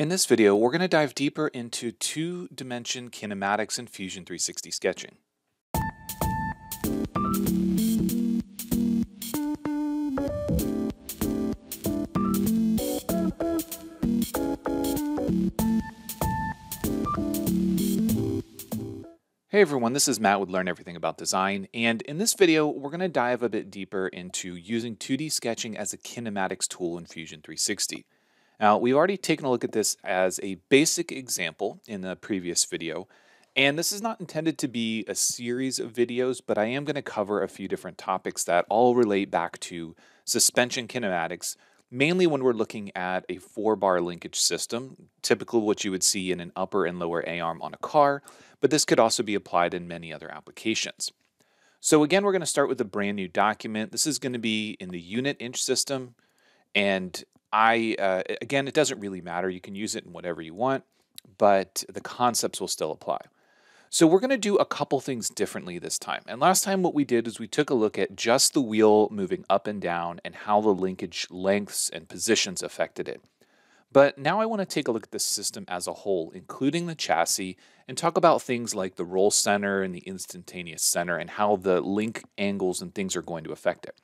In this video, we're going to dive deeper into two-dimension kinematics in Fusion 360 sketching. Hey everyone, this is Matt with Learn Everything About Design, and in this video, we're going to dive a bit deeper into using 2D sketching as a kinematics tool in Fusion 360. Now, we've already taken a look at this as a basic example in the previous video, and this is not intended to be a series of videos, but I am going to cover a few different topics that all relate back to suspension kinematics, mainly when we're looking at a four-bar linkage system, typical what you would see in an upper and lower A-arm on a car, but this could also be applied in many other applications. So again, we're going to start with a brand new document. This is going to be in the unit inch system, and I, uh, again, it doesn't really matter. You can use it in whatever you want, but the concepts will still apply. So we're going to do a couple things differently this time. And last time what we did is we took a look at just the wheel moving up and down and how the linkage lengths and positions affected it. But now I want to take a look at the system as a whole, including the chassis, and talk about things like the roll center and the instantaneous center and how the link angles and things are going to affect it.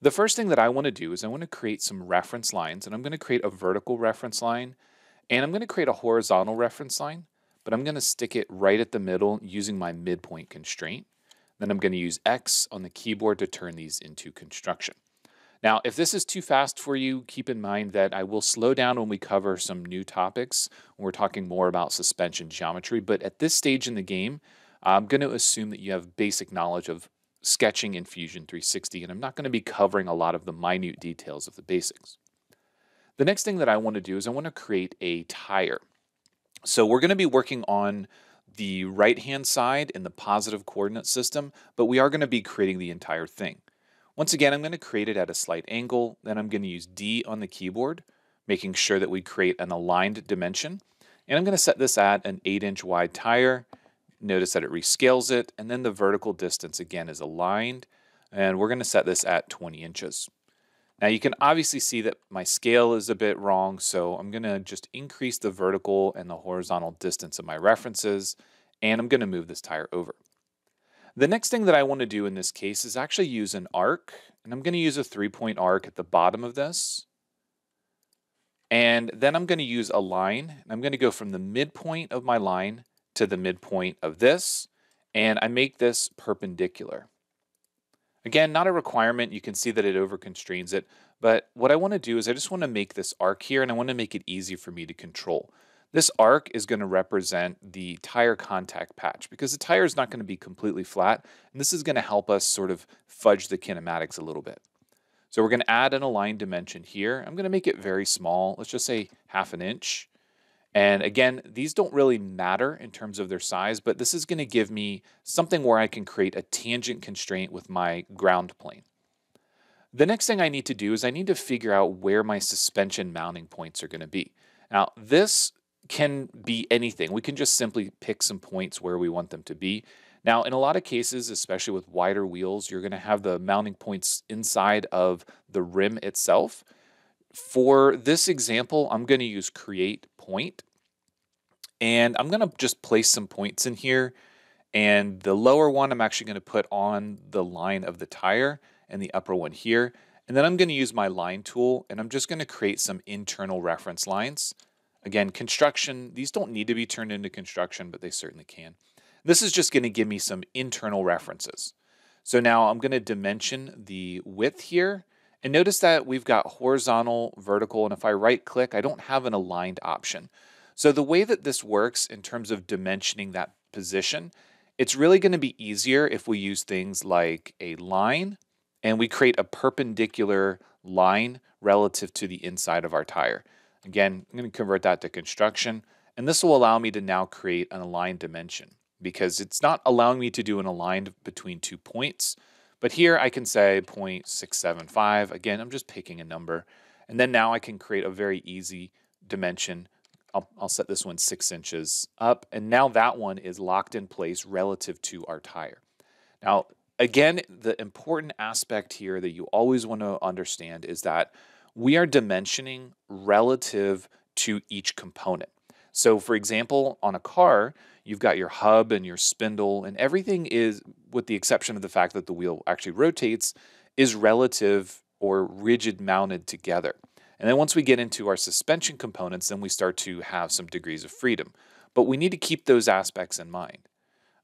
The first thing that I want to do is I want to create some reference lines and I'm going to create a vertical reference line and I'm going to create a horizontal reference line, but I'm going to stick it right at the middle using my midpoint constraint. Then I'm going to use X on the keyboard to turn these into construction. Now, if this is too fast for you, keep in mind that I will slow down when we cover some new topics, when we're talking more about suspension geometry, but at this stage in the game, I'm going to assume that you have basic knowledge of sketching in Fusion 360, and I'm not going to be covering a lot of the minute details of the basics. The next thing that I want to do is I want to create a tire. So we're going to be working on the right-hand side in the positive coordinate system, but we are going to be creating the entire thing. Once again, I'm going to create it at a slight angle, then I'm going to use D on the keyboard, making sure that we create an aligned dimension. And I'm going to set this at an 8 inch wide tire Notice that it rescales it, and then the vertical distance again is aligned, and we're going to set this at 20 inches. Now you can obviously see that my scale is a bit wrong, so I'm going to just increase the vertical and the horizontal distance of my references, and I'm going to move this tire over. The next thing that I want to do in this case is actually use an arc, and I'm going to use a three-point arc at the bottom of this. And then I'm going to use a line. And I'm going to go from the midpoint of my line to the midpoint of this, and I make this perpendicular. Again, not a requirement. You can see that it overconstrains it, but what I want to do is I just want to make this arc here, and I want to make it easy for me to control. This arc is going to represent the tire contact patch because the tire is not going to be completely flat, and this is going to help us sort of fudge the kinematics a little bit. So we're going to add an aligned dimension here. I'm going to make it very small. Let's just say half an inch. And again, these don't really matter in terms of their size, but this is going to give me something where I can create a tangent constraint with my ground plane. The next thing I need to do is I need to figure out where my suspension mounting points are going to be. Now, this can be anything. We can just simply pick some points where we want them to be. Now, in a lot of cases, especially with wider wheels, you're going to have the mounting points inside of the rim itself. For this example, I'm going to use create point. And I'm going to just place some points in here. And the lower one, I'm actually going to put on the line of the tire and the upper one here. And then I'm going to use my line tool and I'm just going to create some internal reference lines. Again, construction, these don't need to be turned into construction, but they certainly can. This is just going to give me some internal references. So now I'm going to dimension the width here and notice that we've got horizontal, vertical, and if I right click, I don't have an aligned option. So the way that this works in terms of dimensioning that position, it's really going to be easier if we use things like a line and we create a perpendicular line relative to the inside of our tire. Again, I'm going to convert that to construction, and this will allow me to now create an aligned dimension because it's not allowing me to do an aligned between two points. But here I can say 0.675. Again, I'm just picking a number. And then now I can create a very easy dimension. I'll, I'll set this one six inches up. And now that one is locked in place relative to our tire. Now, again, the important aspect here that you always want to understand is that we are dimensioning relative to each component. So for example, on a car, you've got your hub and your spindle and everything is, with the exception of the fact that the wheel actually rotates, is relative or rigid mounted together. And then once we get into our suspension components, then we start to have some degrees of freedom. But we need to keep those aspects in mind.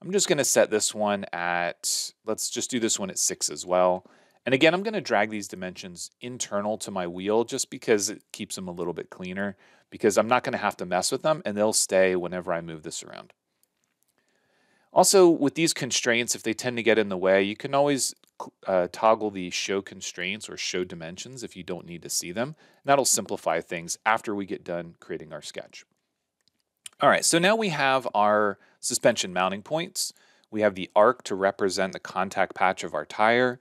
I'm just going to set this one at, let's just do this one at 6 as well. And again, I'm going to drag these dimensions internal to my wheel just because it keeps them a little bit cleaner because I'm not going to have to mess with them and they'll stay whenever I move this around. Also, with these constraints, if they tend to get in the way, you can always uh, toggle the show constraints or show dimensions if you don't need to see them. And that'll simplify things after we get done creating our sketch. All right, so now we have our suspension mounting points. We have the arc to represent the contact patch of our tire.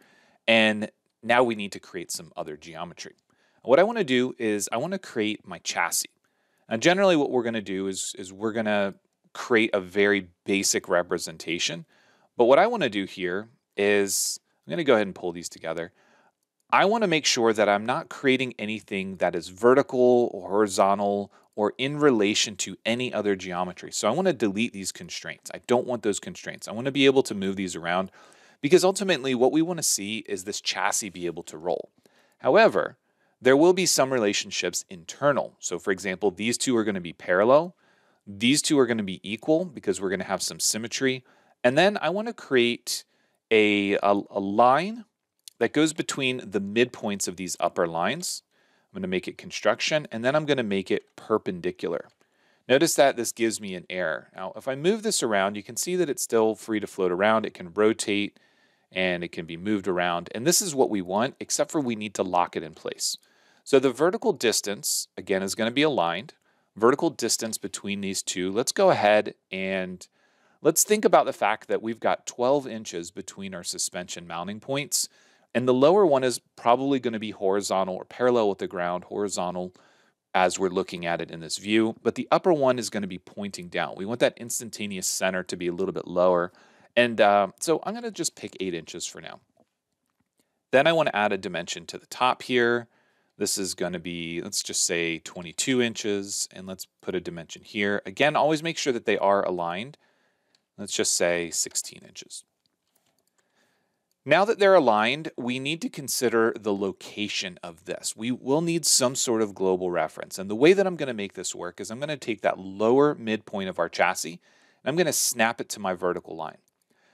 And now we need to create some other geometry. What I want to do is I want to create my chassis. And generally what we're going to do is, is we're going to create a very basic representation. But what I want to do here is I'm going to go ahead and pull these together. I want to make sure that I'm not creating anything that is vertical or horizontal or in relation to any other geometry. So I want to delete these constraints. I don't want those constraints. I want to be able to move these around because ultimately what we want to see is this chassis be able to roll. However, there will be some relationships internal. So for example, these two are going to be parallel. These two are going to be equal because we're going to have some symmetry. And then I want to create a, a, a line that goes between the midpoints of these upper lines. I'm going to make it construction, and then I'm going to make it perpendicular. Notice that this gives me an error. Now, if I move this around, you can see that it's still free to float around. It can rotate, and it can be moved around. And this is what we want, except for we need to lock it in place. So the vertical distance, again, is going to be aligned. Vertical distance between these two. Let's go ahead and let's think about the fact that we've got 12 inches between our suspension mounting points. And the lower one is probably going to be horizontal or parallel with the ground, horizontal as we're looking at it in this view. But the upper one is going to be pointing down. We want that instantaneous center to be a little bit lower. And uh, so I'm going to just pick 8 inches for now. Then I want to add a dimension to the top here. This is going to be, let's just say 22 inches, and let's put a dimension here. Again, always make sure that they are aligned. Let's just say 16 inches. Now that they're aligned, we need to consider the location of this. We will need some sort of global reference. And the way that I'm going to make this work is I'm going to take that lower midpoint of our chassis, and I'm going to snap it to my vertical line.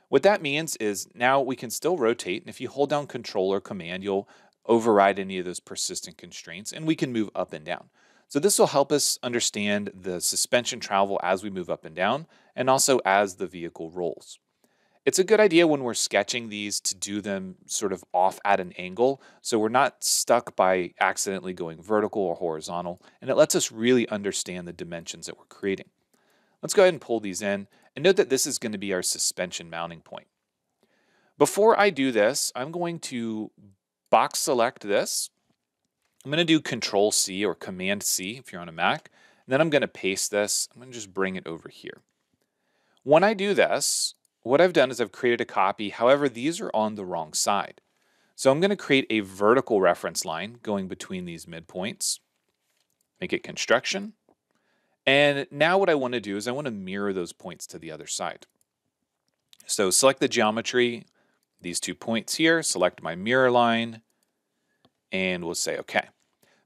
What that means is now we can still rotate, and if you hold down Control or Command, you'll override any of those persistent constraints, and we can move up and down. So this will help us understand the suspension travel as we move up and down, and also as the vehicle rolls. It's a good idea when we're sketching these to do them sort of off at an angle, so we're not stuck by accidentally going vertical or horizontal, and it lets us really understand the dimensions that we're creating. Let's go ahead and pull these in. And note that this is going to be our suspension mounting point. Before I do this, I'm going to box select this. I'm going to do Control C or Command C if you're on a Mac. And then I'm going to paste this. I'm going to just bring it over here. When I do this, what I've done is I've created a copy. However, these are on the wrong side. So I'm going to create a vertical reference line going between these midpoints. Make it construction. And now what I want to do is I want to mirror those points to the other side. So select the geometry, these two points here, select my mirror line, and we'll say OK.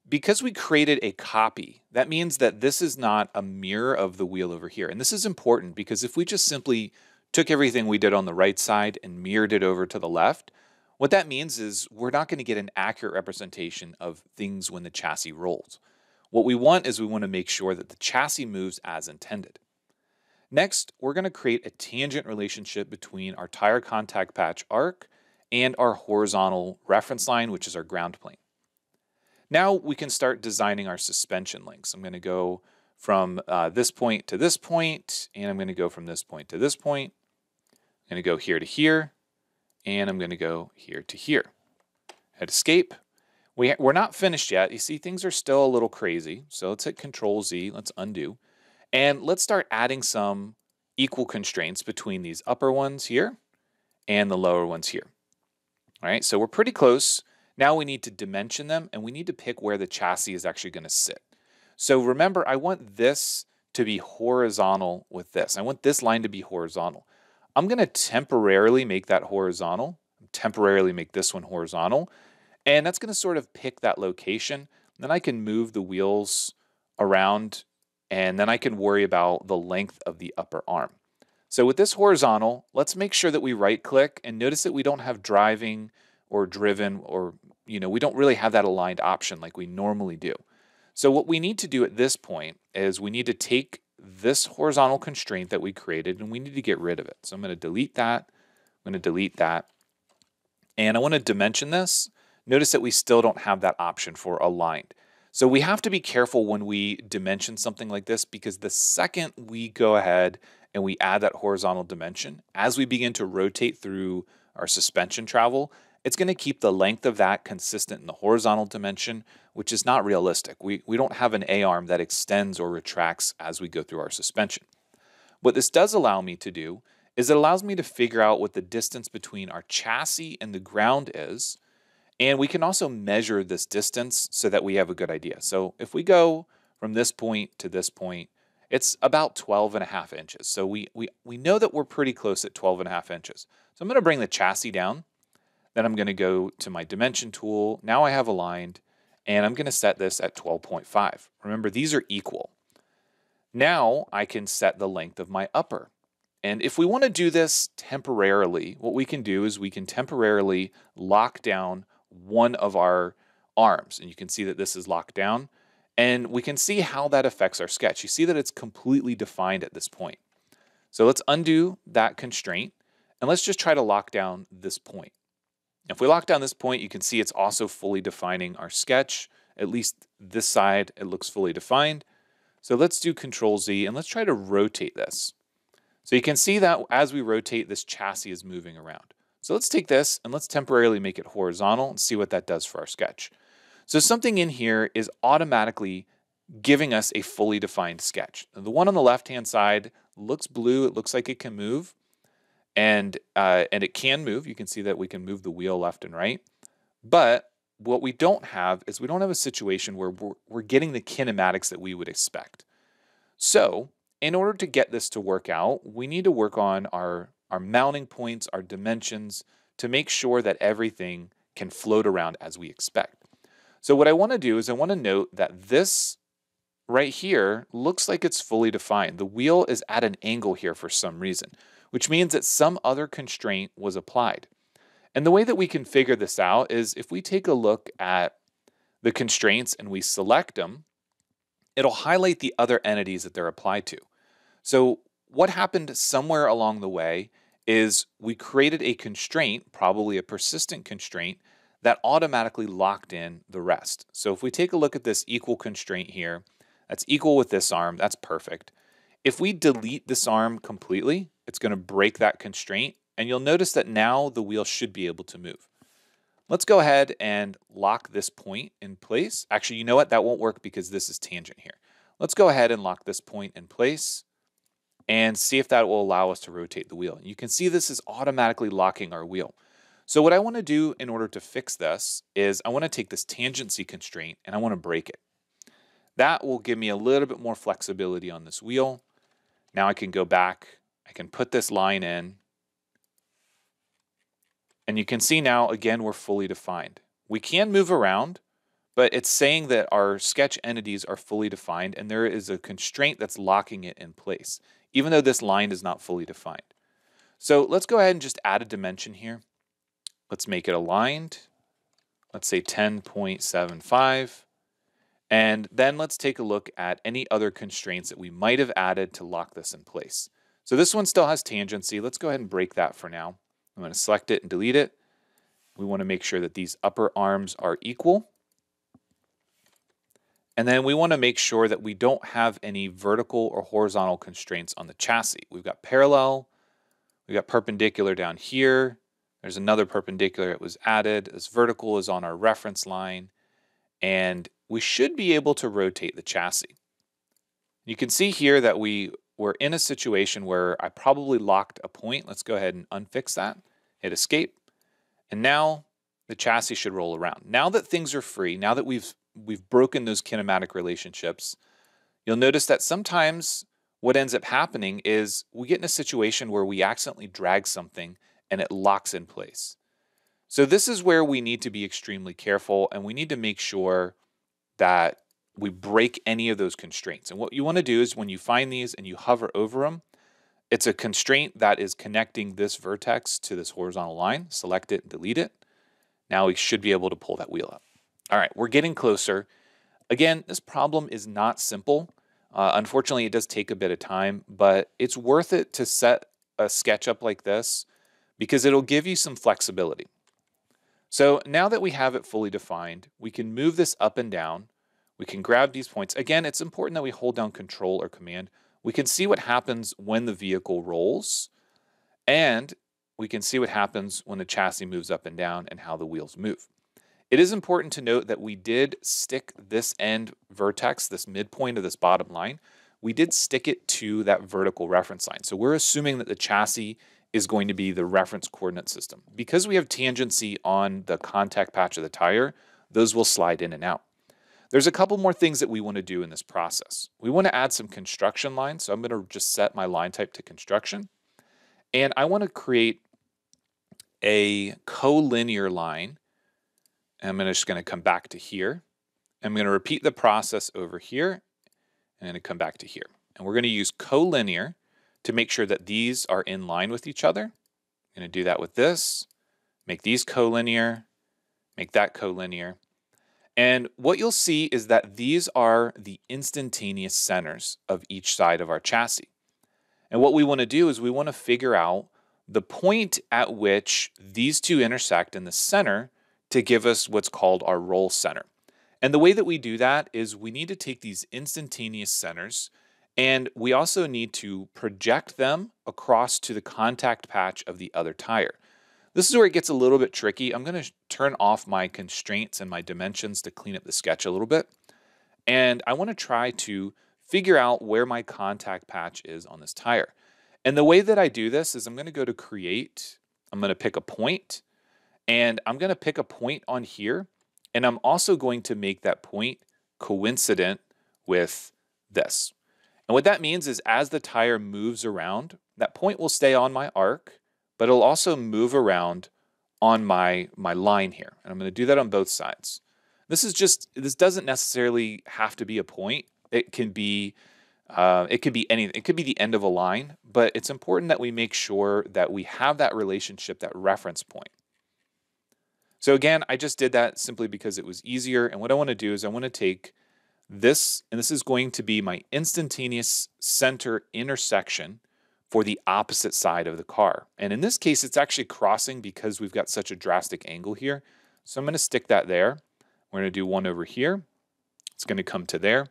Because we created a copy, that means that this is not a mirror of the wheel over here. And this is important because if we just simply took everything we did on the right side and mirrored it over to the left, what that means is we're not going to get an accurate representation of things when the chassis rolls. What we want is we want to make sure that the chassis moves as intended. Next, we're going to create a tangent relationship between our tire contact patch arc and our horizontal reference line, which is our ground plane. Now we can start designing our suspension links. I'm going to go from uh, this point to this point, and I'm going to go from this point to this point. I'm going to go here to here, and I'm going to go here to here. Hit escape, we, we're not finished yet. You see, things are still a little crazy. So let's hit Control Z. Let's undo. And let's start adding some equal constraints between these upper ones here and the lower ones here. All right, so we're pretty close. Now we need to dimension them and we need to pick where the chassis is actually going to sit. So remember, I want this to be horizontal with this. I want this line to be horizontal. I'm going to temporarily make that horizontal, temporarily make this one horizontal, and that's going to sort of pick that location. Then I can move the wheels around, and then I can worry about the length of the upper arm. So with this horizontal, let's make sure that we right click and notice that we don't have driving or driven or, you know, we don't really have that aligned option like we normally do. So what we need to do at this point is we need to take this horizontal constraint that we created and we need to get rid of it. So I'm going to delete that. I'm going to delete that. And I want to dimension this. Notice that we still don't have that option for aligned. So we have to be careful when we dimension something like this because the second we go ahead and we add that horizontal dimension, as we begin to rotate through our suspension travel, it's going to keep the length of that consistent in the horizontal dimension, which is not realistic. We, we don't have an A-arm that extends or retracts as we go through our suspension. What this does allow me to do is it allows me to figure out what the distance between our chassis and the ground is, and we can also measure this distance so that we have a good idea. So if we go from this point to this point, it's about 12 and a half inches. So we, we, we know that we're pretty close at 12 and a half inches. So I'm going to bring the chassis down then I'm going to go to my dimension tool. Now I have aligned and I'm going to set this at 12.5. Remember, these are equal. Now I can set the length of my upper. And if we want to do this temporarily, what we can do is we can temporarily lock down one of our arms. And you can see that this is locked down. And we can see how that affects our sketch. You see that it's completely defined at this point. So let's undo that constraint. And let's just try to lock down this point. If we lock down this point, you can see it's also fully defining our sketch. At least this side, it looks fully defined. So let's do Control Z and let's try to rotate this. So you can see that as we rotate, this chassis is moving around. So let's take this and let's temporarily make it horizontal and see what that does for our sketch. So something in here is automatically giving us a fully defined sketch. the one on the left-hand side looks blue. It looks like it can move and uh, and it can move. You can see that we can move the wheel left and right. But what we don't have is we don't have a situation where we're, we're getting the kinematics that we would expect. So in order to get this to work out, we need to work on our, our mounting points, our dimensions, to make sure that everything can float around as we expect. So what I want to do is I want to note that this right here looks like it's fully defined. The wheel is at an angle here for some reason which means that some other constraint was applied. And the way that we can figure this out is if we take a look at the constraints and we select them, it'll highlight the other entities that they're applied to. So what happened somewhere along the way is we created a constraint, probably a persistent constraint, that automatically locked in the rest. So if we take a look at this equal constraint here, that's equal with this arm, that's perfect. If we delete this arm completely, it's going to break that constraint. And you'll notice that now the wheel should be able to move. Let's go ahead and lock this point in place. Actually, you know what? That won't work because this is tangent here. Let's go ahead and lock this point in place and see if that will allow us to rotate the wheel. You can see this is automatically locking our wheel. So what I want to do in order to fix this is I want to take this tangency constraint and I want to break it. That will give me a little bit more flexibility on this wheel. Now I can go back, I can put this line in, and you can see now, again, we're fully defined. We can move around, but it's saying that our sketch entities are fully defined and there is a constraint that's locking it in place, even though this line is not fully defined. So let's go ahead and just add a dimension here. Let's make it aligned. Let's say 10.75. And then let's take a look at any other constraints that we might have added to lock this in place. So this one still has tangency. Let's go ahead and break that for now. I'm going to select it and delete it. We want to make sure that these upper arms are equal. And then we want to make sure that we don't have any vertical or horizontal constraints on the chassis. We've got parallel, we've got perpendicular down here. There's another perpendicular that was added. This vertical is on our reference line. And we should be able to rotate the chassis. You can see here that we were in a situation where I probably locked a point. Let's go ahead and unfix that, hit escape. And now the chassis should roll around. Now that things are free, now that we've we've broken those kinematic relationships, you'll notice that sometimes what ends up happening is we get in a situation where we accidentally drag something and it locks in place. So this is where we need to be extremely careful and we need to make sure that we break any of those constraints. And what you want to do is when you find these and you hover over them, it's a constraint that is connecting this vertex to this horizontal line. Select it and delete it. Now we should be able to pull that wheel up. All right, we're getting closer. Again, this problem is not simple. Uh, unfortunately, it does take a bit of time, but it's worth it to set a sketch up like this because it'll give you some flexibility. So now that we have it fully defined, we can move this up and down. We can grab these points. Again, it's important that we hold down control or command. We can see what happens when the vehicle rolls, and we can see what happens when the chassis moves up and down and how the wheels move. It is important to note that we did stick this end vertex, this midpoint of this bottom line, we did stick it to that vertical reference line. So we're assuming that the chassis is going to be the reference coordinate system. Because we have tangency on the contact patch of the tire, those will slide in and out. There's a couple more things that we want to do in this process. We want to add some construction lines. So I'm going to just set my line type to construction. And I want to create a collinear line. I'm just going to come back to here. I'm going to repeat the process over here and to come back to here. And we're going to use collinear to make sure that these are in line with each other. I'm going to do that with this, make these collinear, make that collinear. And what you'll see is that these are the instantaneous centers of each side of our chassis. And what we want to do is we want to figure out the point at which these two intersect in the center to give us what's called our roll center. And the way that we do that is we need to take these instantaneous centers and we also need to project them across to the contact patch of the other tire. This is where it gets a little bit tricky. I'm going to turn off my constraints and my dimensions to clean up the sketch a little bit. And I want to try to figure out where my contact patch is on this tire. And the way that I do this is I'm going to go to create. I'm going to pick a point and I'm going to pick a point on here. And I'm also going to make that point coincident with this. And what that means is as the tire moves around, that point will stay on my arc, but it'll also move around on my, my line here. And I'm going to do that on both sides. This is just, this doesn't necessarily have to be a point. It can be, uh, it could be anything. It could be the end of a line, but it's important that we make sure that we have that relationship, that reference point. So again, I just did that simply because it was easier. And what I want to do is I want to take this, and this is going to be my instantaneous center intersection for the opposite side of the car. And in this case, it's actually crossing because we've got such a drastic angle here. So I'm going to stick that there. We're going to do one over here. It's going to come to there.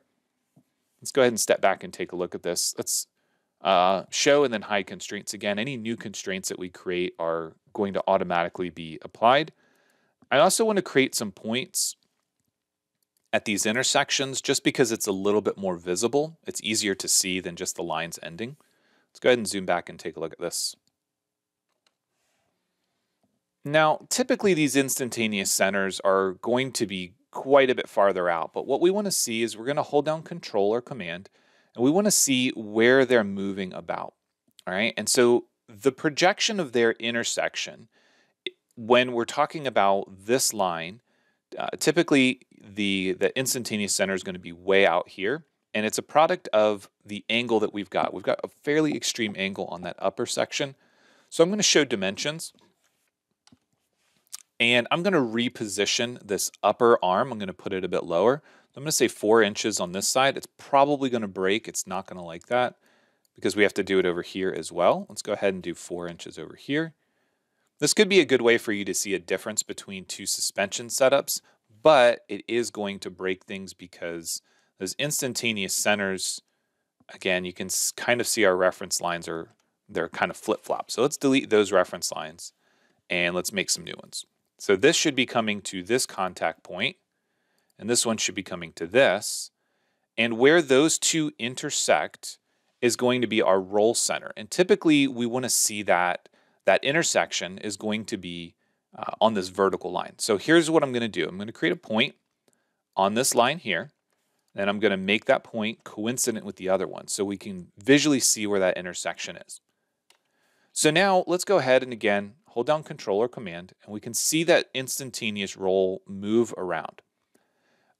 Let's go ahead and step back and take a look at this. Let's uh, show and then hide constraints again. Any new constraints that we create are going to automatically be applied. I also want to create some points at these intersections just because it's a little bit more visible. It's easier to see than just the lines ending. Let's go ahead and zoom back and take a look at this. Now, typically these instantaneous centers are going to be quite a bit farther out, but what we want to see is we're going to hold down control or command, and we want to see where they're moving about. All right, and so the projection of their intersection, when we're talking about this line, uh, typically the the instantaneous center is going to be way out here and it's a product of the angle that we've got. We've got a fairly extreme angle on that upper section. So I'm going to show dimensions and I'm going to reposition this upper arm. I'm going to put it a bit lower. I'm going to say four inches on this side. It's probably going to break. It's not going to like that because we have to do it over here as well. Let's go ahead and do four inches over here. This could be a good way for you to see a difference between two suspension setups, but it is going to break things because those instantaneous centers, again, you can kind of see our reference lines are, they're kind of flip-flop. So let's delete those reference lines and let's make some new ones. So this should be coming to this contact point, and this one should be coming to this. And where those two intersect is going to be our roll center. And typically we want to see that that intersection is going to be uh, on this vertical line. So here's what I'm going to do. I'm going to create a point. on this line here, and I'm going to make that point coincident with the other one so we can visually see where that intersection is. So now let's go ahead and again, hold down control or command, and we can see that instantaneous roll move around.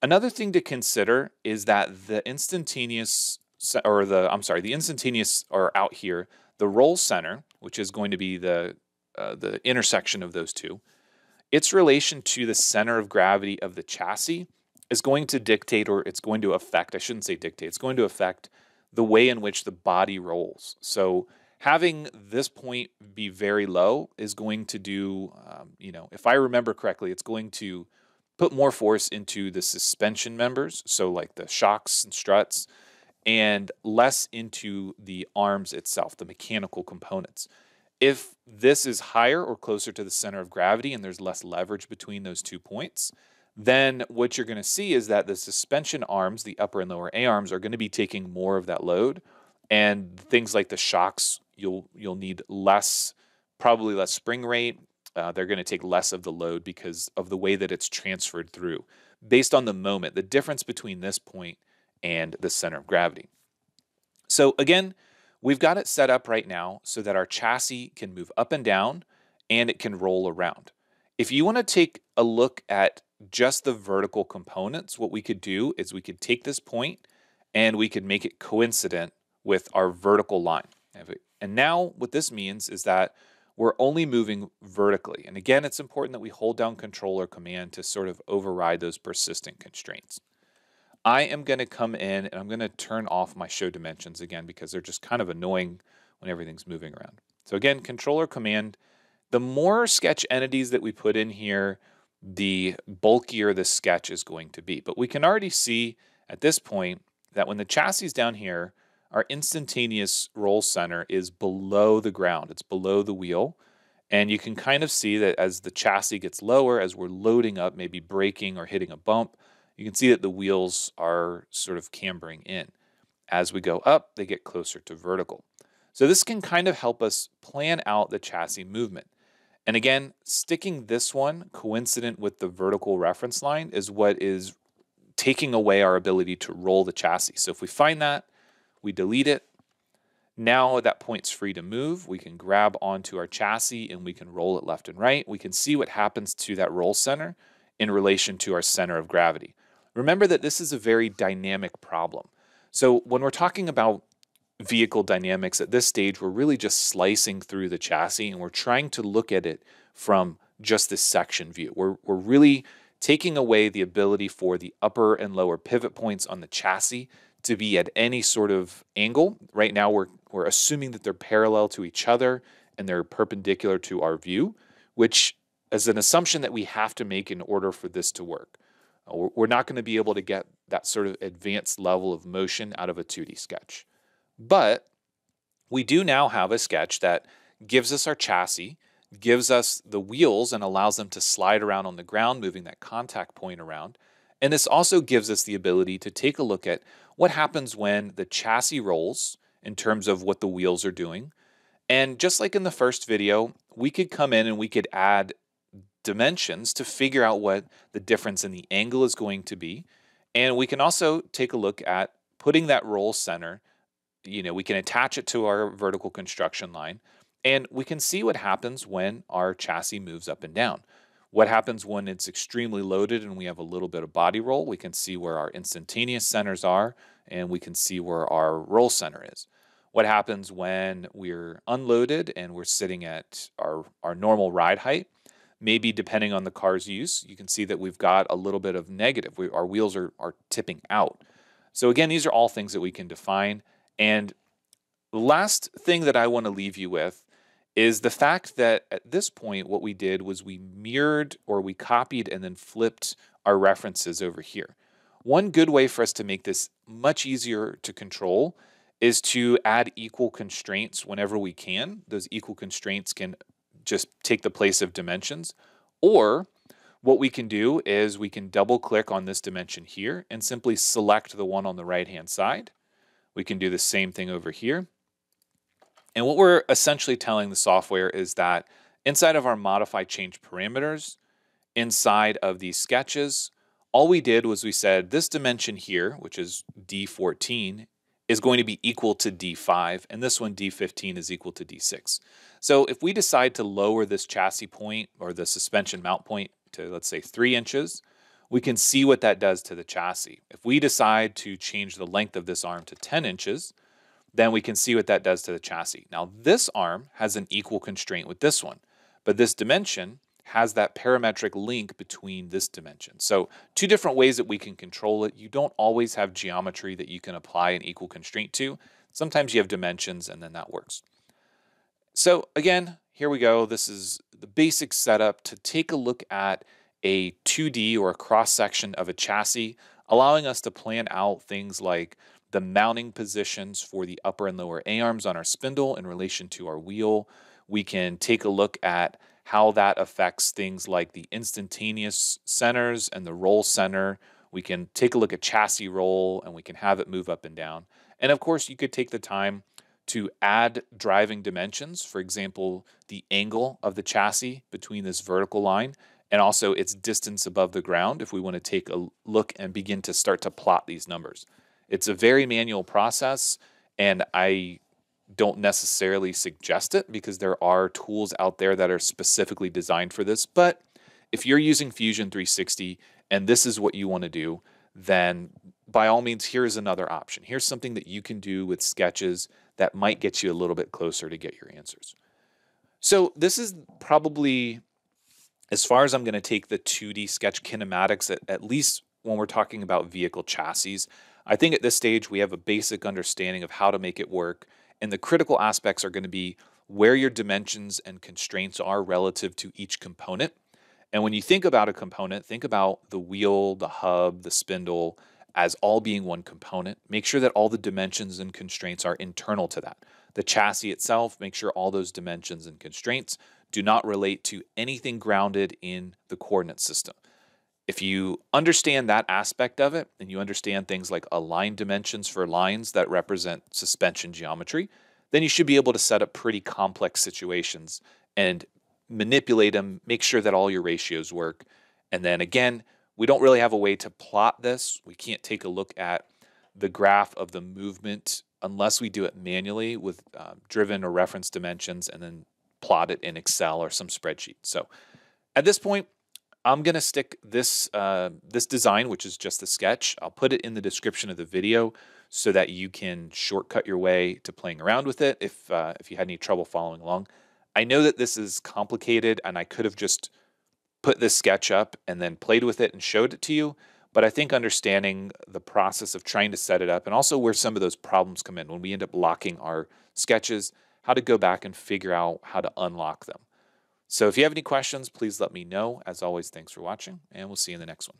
Another thing to consider is that the instantaneous, or the, I'm sorry, the instantaneous are out here, the roll center, which is going to be the, uh, the intersection of those two, its relation to the center of gravity of the chassis is going to dictate, or it's going to affect, I shouldn't say dictate, it's going to affect the way in which the body rolls. So having this point be very low is going to do, um, you know, if I remember correctly, it's going to put more force into the suspension members, so like the shocks and struts, and less into the arms itself, the mechanical components. If this is higher or closer to the center of gravity and there's less leverage between those two points, then what you're going to see is that the suspension arms, the upper and lower A arms, are going to be taking more of that load, and things like the shocks you'll you'll need less, probably less spring rate. Uh, they're going to take less of the load because of the way that it's transferred through, based on the moment, the difference between this point and the center of gravity. So again, we've got it set up right now so that our chassis can move up and down and it can roll around. If you want to take a look at just the vertical components, what we could do is we could take this point and we could make it coincident with our vertical line. And now what this means is that we're only moving vertically. And again, it's important that we hold down control or command to sort of override those persistent constraints. I am going to come in and I'm going to turn off my show dimensions again because they're just kind of annoying when everything's moving around. So again, control or command, the more sketch entities that we put in here, the bulkier the sketch is going to be. But we can already see at this point that when the chassis is down here, our instantaneous roll center is below the ground. It's below the wheel. And you can kind of see that as the chassis gets lower, as we're loading up, maybe braking or hitting a bump, you can see that the wheels are sort of cambering in. As we go up, they get closer to vertical. So this can kind of help us plan out the chassis movement. And again, sticking this one coincident with the vertical reference line is what is taking away our ability to roll the chassis. So if we find that, we delete it. Now that point's free to move. We can grab onto our chassis and we can roll it left and right. We can see what happens to that roll center in relation to our center of gravity. Remember that this is a very dynamic problem. So when we're talking about vehicle dynamics at this stage, we're really just slicing through the chassis and we're trying to look at it from just this section view. We're, we're really taking away the ability for the upper and lower pivot points on the chassis to be at any sort of angle. Right now, we're, we're assuming that they're parallel to each other and they're perpendicular to our view, which is an assumption that we have to make in order for this to work. Uh, we're not going to be able to get that sort of advanced level of motion out of a 2D sketch. But we do now have a sketch that gives us our chassis, gives us the wheels and allows them to slide around on the ground, moving that contact point around. And this also gives us the ability to take a look at what happens when the chassis rolls in terms of what the wheels are doing. And just like in the first video, we could come in and we could add dimensions to figure out what the difference in the angle is going to be. And we can also take a look at putting that roll center, you know, we can attach it to our vertical construction line and we can see what happens when our chassis moves up and down. What happens when it's extremely loaded and we have a little bit of body roll? We can see where our instantaneous centers are and we can see where our roll center is. What happens when we're unloaded and we're sitting at our, our normal ride height? Maybe depending on the car's use, you can see that we've got a little bit of negative. We, our wheels are, are tipping out. So again, these are all things that we can define. And the last thing that I want to leave you with is the fact that at this point, what we did was we mirrored or we copied and then flipped our references over here. One good way for us to make this much easier to control is to add equal constraints whenever we can. Those equal constraints can just take the place of dimensions. Or what we can do is we can double click on this dimension here and simply select the one on the right hand side. We can do the same thing over here. And what we're essentially telling the software is that inside of our modify change parameters, inside of these sketches, all we did was we said this dimension here, which is D14, is going to be equal to D5, and this one, D15, is equal to D6. So if we decide to lower this chassis point or the suspension mount point to, let's say, 3 inches, we can see what that does to the chassis. If we decide to change the length of this arm to 10 inches, then we can see what that does to the chassis. Now, this arm has an equal constraint with this one, but this dimension has that parametric link between this dimension. So two different ways that we can control it. You don't always have geometry that you can apply an equal constraint to. Sometimes you have dimensions and then that works. So again, here we go. This is the basic setup to take a look at a 2D or a cross section of a chassis, allowing us to plan out things like the mounting positions for the upper and lower A-arms on our spindle in relation to our wheel. We can take a look at how that affects things like the instantaneous centers and the roll center. We can take a look at chassis roll and we can have it move up and down. And of course, you could take the time to add driving dimensions, for example, the angle of the chassis between this vertical line and also its distance above the ground if we want to take a look and begin to start to plot these numbers. It's a very manual process, and I don't necessarily suggest it because there are tools out there that are specifically designed for this. But if you're using Fusion 360 and this is what you want to do, then by all means, here's another option. Here's something that you can do with sketches that might get you a little bit closer to get your answers. So this is probably as far as I'm going to take the 2D sketch kinematics, at, at least when we're talking about vehicle chassis. I think at this stage we have a basic understanding of how to make it work and the critical aspects are going to be where your dimensions and constraints are relative to each component. And when you think about a component, think about the wheel, the hub, the spindle as all being one component. Make sure that all the dimensions and constraints are internal to that. The chassis itself, make sure all those dimensions and constraints do not relate to anything grounded in the coordinate system. If you understand that aspect of it and you understand things like align dimensions for lines that represent suspension geometry, then you should be able to set up pretty complex situations and manipulate them, make sure that all your ratios work. And then again, we don't really have a way to plot this. We can't take a look at the graph of the movement unless we do it manually with uh, driven or reference dimensions and then plot it in Excel or some spreadsheet. So at this point, I'm going to stick this, uh, this design, which is just the sketch. I'll put it in the description of the video so that you can shortcut your way to playing around with it if, uh, if you had any trouble following along. I know that this is complicated and I could have just put this sketch up and then played with it and showed it to you. But I think understanding the process of trying to set it up and also where some of those problems come in when we end up locking our sketches, how to go back and figure out how to unlock them. So if you have any questions, please let me know. As always, thanks for watching, and we'll see you in the next one.